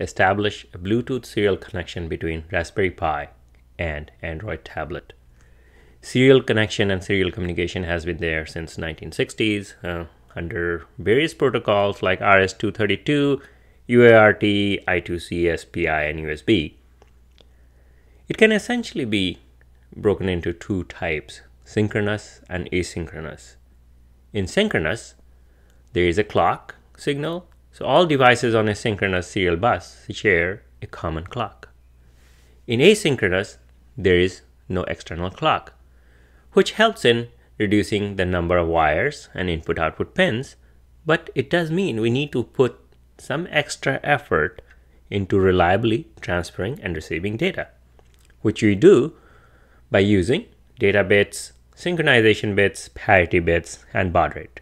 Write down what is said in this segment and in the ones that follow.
establish a Bluetooth serial connection between Raspberry Pi and Android tablet. Serial connection and serial communication has been there since 1960s uh, under various protocols like RS-232, UART, I2C, SPI, and USB. It can essentially be broken into two types, synchronous and asynchronous. In synchronous, there is a clock signal so all devices on a synchronous serial bus share a common clock. In asynchronous, there is no external clock, which helps in reducing the number of wires and input-output pins, but it does mean we need to put some extra effort into reliably transferring and receiving data, which we do by using data bits, synchronization bits, parity bits, and baud rate.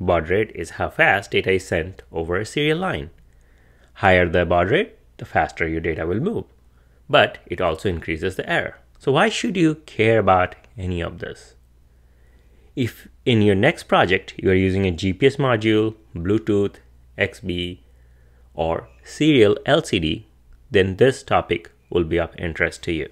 Baud rate is how fast data is sent over a serial line. Higher the baud rate, the faster your data will move. But it also increases the error. So why should you care about any of this? If in your next project you are using a GPS module, Bluetooth, XBee, or serial LCD, then this topic will be of interest to you.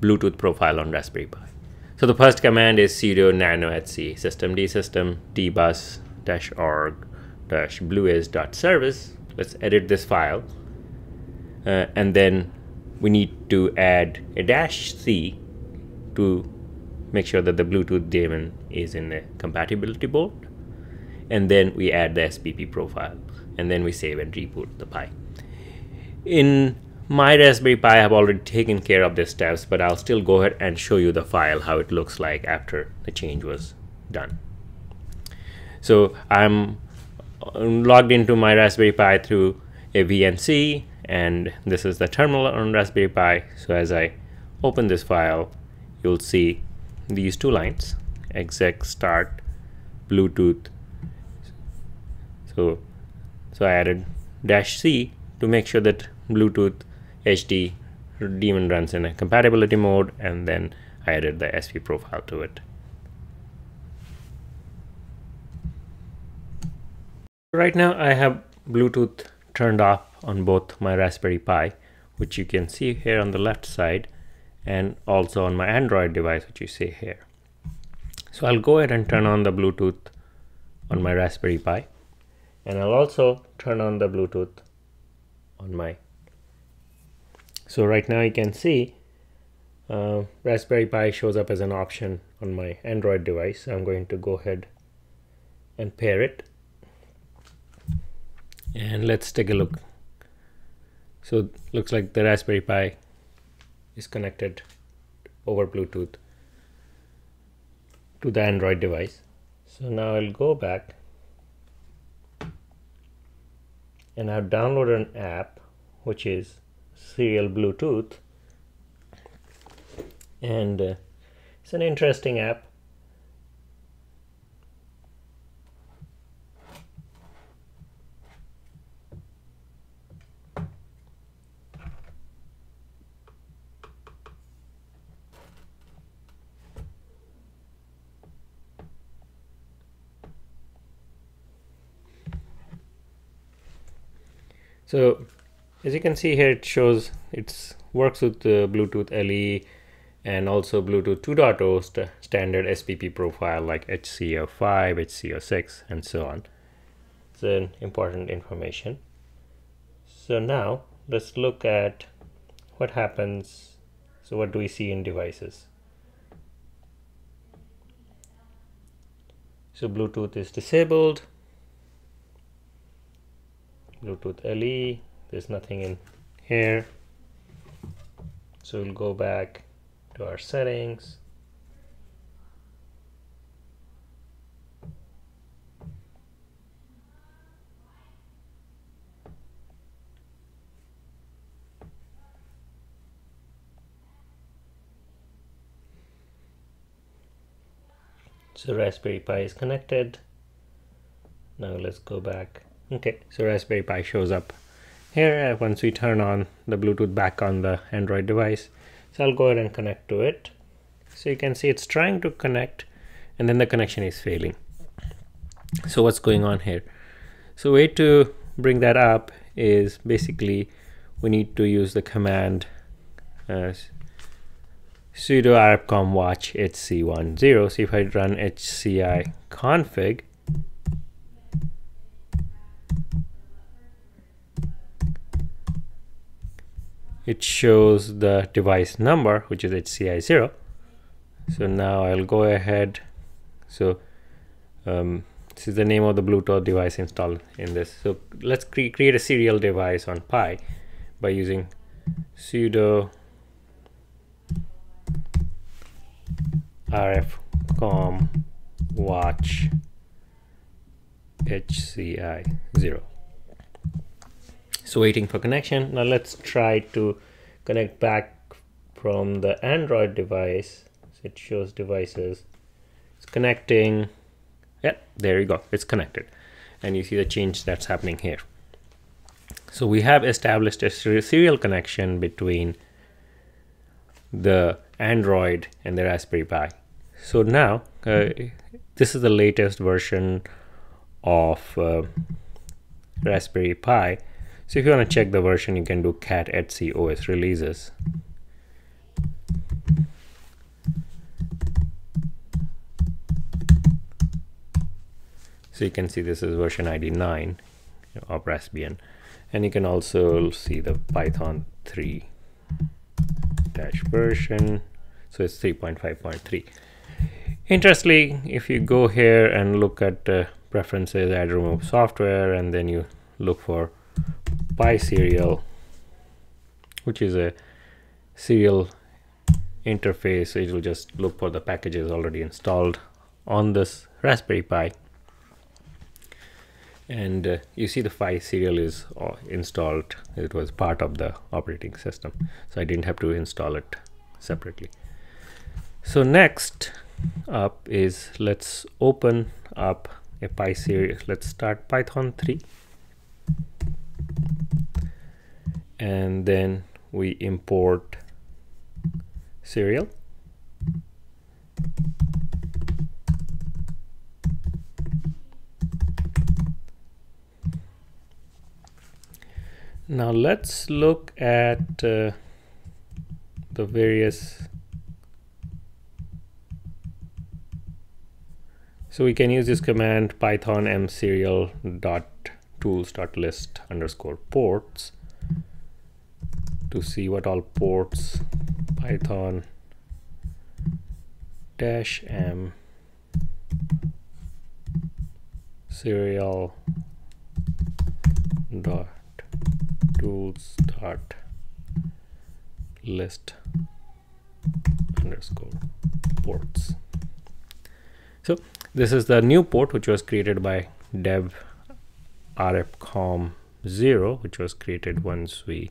Bluetooth profile on Raspberry Pi. So the first command is sudo nano etc systemd system dbus dash org dash bluez.service. Let's edit this file. Uh, and then we need to add a dash C to make sure that the Bluetooth daemon is in the compatibility board. And then we add the SPP profile. And then we save and reboot the Pi. In my Raspberry Pi have already taken care of the steps, but I'll still go ahead and show you the file, how it looks like after the change was done. So I'm um, logged into my Raspberry Pi through a VNC, and this is the terminal on Raspberry Pi. So as I open this file, you'll see these two lines, exec start Bluetooth. So, so I added dash C to make sure that Bluetooth HD daemon runs in a compatibility mode and then I added the SP profile to it. Right now I have Bluetooth turned off on both my Raspberry Pi which you can see here on the left side and also on my Android device which you see here. So I'll go ahead and turn on the Bluetooth on my Raspberry Pi and I'll also turn on the Bluetooth on my so right now you can see uh, Raspberry Pi shows up as an option on my Android device. I'm going to go ahead and pair it. And let's take a look. So looks like the Raspberry Pi is connected over Bluetooth to the Android device. So now I'll go back and I've downloaded an app which is serial Bluetooth. And uh, it's an interesting app. So as you can see here it shows it works with the Bluetooth LE and also Bluetooth 2.0 st standard SPP profile like HC-05, HC-06, and so on. It's an important information. So now let's look at what happens. So what do we see in devices? So Bluetooth is disabled. Bluetooth LE there's nothing in here so we'll go back to our settings So Raspberry Pi is connected. Now let's go back. Okay, so Raspberry Pi shows up here once we turn on the Bluetooth back on the Android device. So I'll go ahead and connect to it. So you can see it's trying to connect and then the connection is failing. So what's going on here? So way to bring that up is basically we need to use the command uh, sudo rfcomm watch hci0 so if i run hci config it shows the device number which is HCI0 so now I'll go ahead. So um, this is the name of the Bluetooth device installed in this. So let's cre create a serial device on Pi by using sudo rfcomm watch HCI 0 waiting for connection. Now let's try to connect back from the Android device. So it shows devices. It's connecting. Yeah there you go. It's connected. And you see the change that's happening here. So we have established a serial connection between the Android and the Raspberry Pi. So now uh, this is the latest version of uh, Raspberry Pi so if you want to check the version, you can do cat etc os releases. So you can see this is version ID 9 of Raspbian. And you can also see the Python 3 dash version. So it's 3.5.3. Interestingly, if you go here and look at uh, preferences, add remove software, and then you look for pySerial, which is a serial interface. It will just look for the packages already installed on this Raspberry Pi. And uh, you see the pySerial is uh, installed. It was part of the operating system. So I didn't have to install it separately. So next up is let's open up a pySerial. Let's start Python 3 and then we import serial now let's look at uh, the various so we can use this command python m serial dot tools dot list underscore ports to see what all ports python dash m serial dot tools dot list underscore ports. So this is the new port which was created by dev rfcomm 0 which was created once we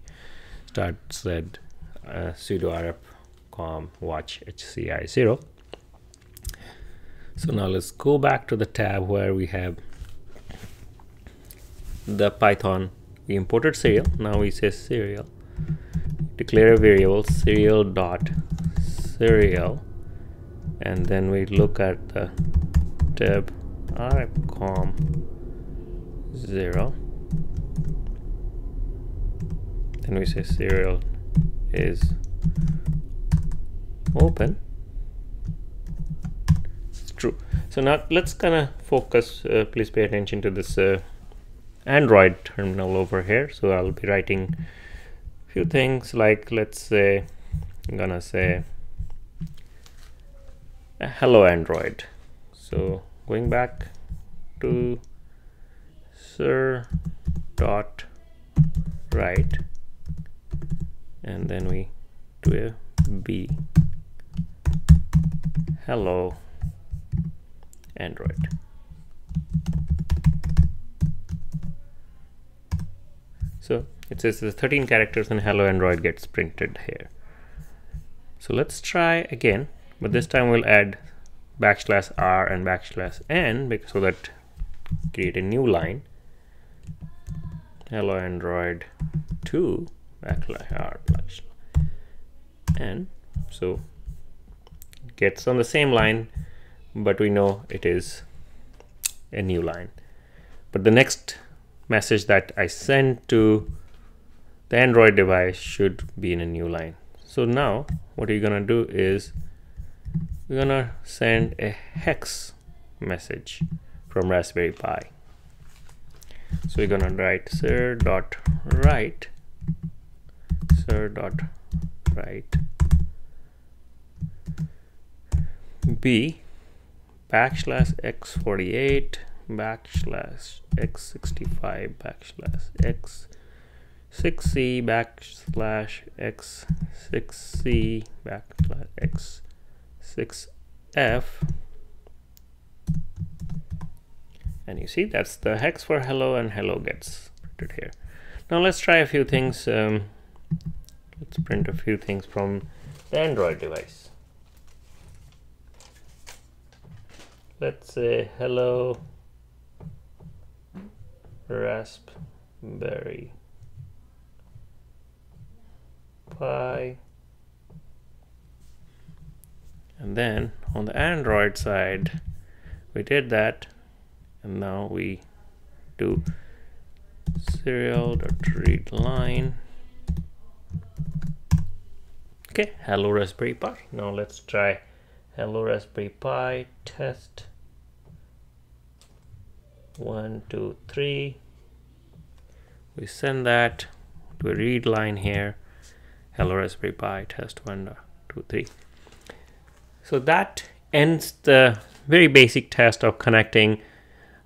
start said uh, sudo rfcomm watch hci 0 so now let's go back to the tab where we have the python we imported serial. Now we say serial. Declare a variable serial dot serial and then we look at the tab rfcomm 0 then we say serial is open. It's true. So now let's kind of focus uh, please pay attention to this uh, android terminal over here. So i'll be writing a few things like let's say i'm gonna say hello android. So going back to sir dot write. And then we do a b. Hello android. So it says the 13 characters and hello android gets printed here. So let's try again but this time we'll add backslash r and backslash n so that create a new line hello android 2 backslash r backslash and so gets on the same line but we know it is a new line but the next message that I sent to the Android device should be in a new line. So now what you're gonna do is we're gonna send a hex message from Raspberry Pi. So we're gonna write sir dot write sir dot write b backslash x48 backslash x65 backslash x 6c backslash x6c backslash x6f and you see that's the hex for hello and hello gets printed here. Now let's try a few things um, let's print a few things from the Android device. Let's say hello raspberry Pi. And then on the Android side we did that and now we do serial.read line. Okay hello raspberry pi. Now let's try hello raspberry pi test. One two three. We send that to a read line here. Hello raspberry pi test one uh, two three. So that ends the very basic test of connecting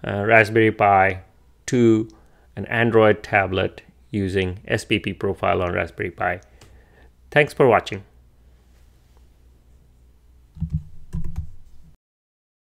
uh, raspberry pi to an android tablet using spp profile on raspberry pi. Thanks for watching